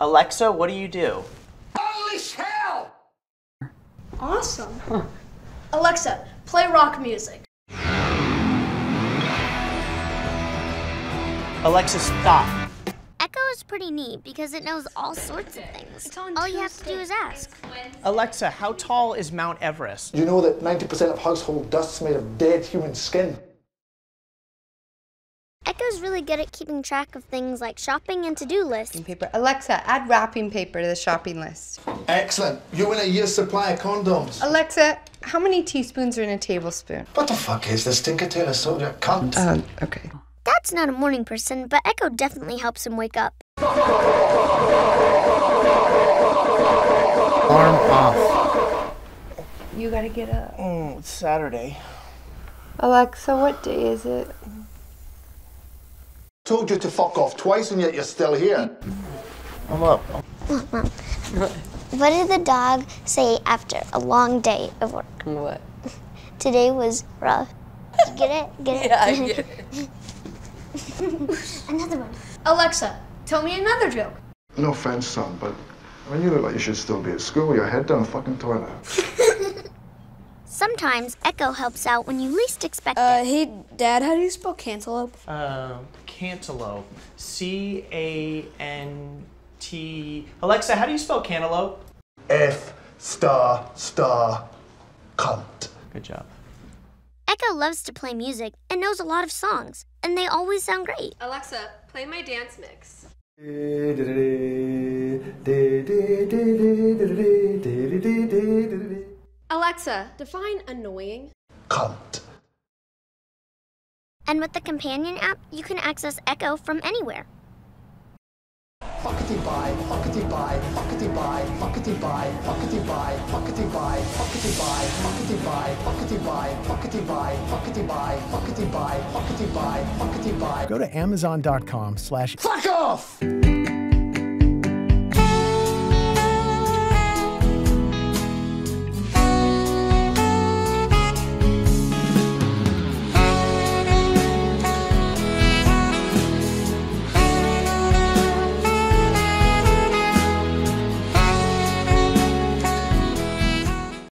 Alexa, what do you do? Unleash hell! Awesome. Alexa, play rock music. Alexa, stop. Echo is pretty neat because it knows all sorts of things. All you have to do is ask. Alexa, how tall is Mount Everest? You know that 90% of household dust's made of dead human skin? Echo's really good at keeping track of things like shopping and to-do lists. Paper. Alexa, add wrapping paper to the shopping list. Excellent. You win a year's supply of condoms. Alexa, how many teaspoons are in a tablespoon? What the fuck is this Tinker Tailor Soldier cunt? Um, okay. Dad's not a morning person, but Echo definitely helps him wake up. Alarm off. You gotta get up. Oh, it's Saturday. Alexa, what day is it? Told you to fuck off twice and yet you're still here. I'm up. What did the dog say after a long day of work? What? Today was rough. You get it? Get it? Yeah, I get it. Another one. Alexa, tell me another joke. No offense, son, but I mean, you look like you should still be at school with your head down the fucking toilet. Sometimes Echo helps out when you least expect Uh, it. hey, Dad, how do you spell cantaloupe? Uh, cantaloupe. C A N T. Alexa, how do you spell cantaloupe? F star star cunt. Good job. Echo loves to play music and knows a lot of songs, and they always sound great. Alexa, play my dance mix. Alexa, define annoying. Cunt. And with the companion app, you can access Echo from anywhere. Fuckity bye, fuckity bye, fuckity bye, fuckity bye, fuckity bye, fuckity bye, fuckity bye, fuckity bye, fuckity bye, fuckity bye, fuckity bye, fuckity bye, fuckity bye, fuckity bye. Go to Amazon.com slash Fuck off!